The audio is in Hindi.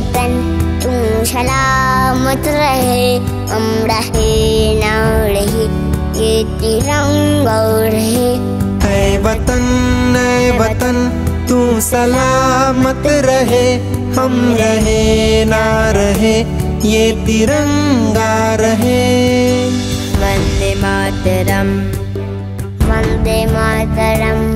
वतन तू सलामत रहे हम रहे ना रहे ये तिरंगा रहे ऐ वतन ऐ वतन तू सलामत रहे हम रहे ना रहे ये तिरंगा रहे। मातरम वंदे मातरम वंदे मातरम।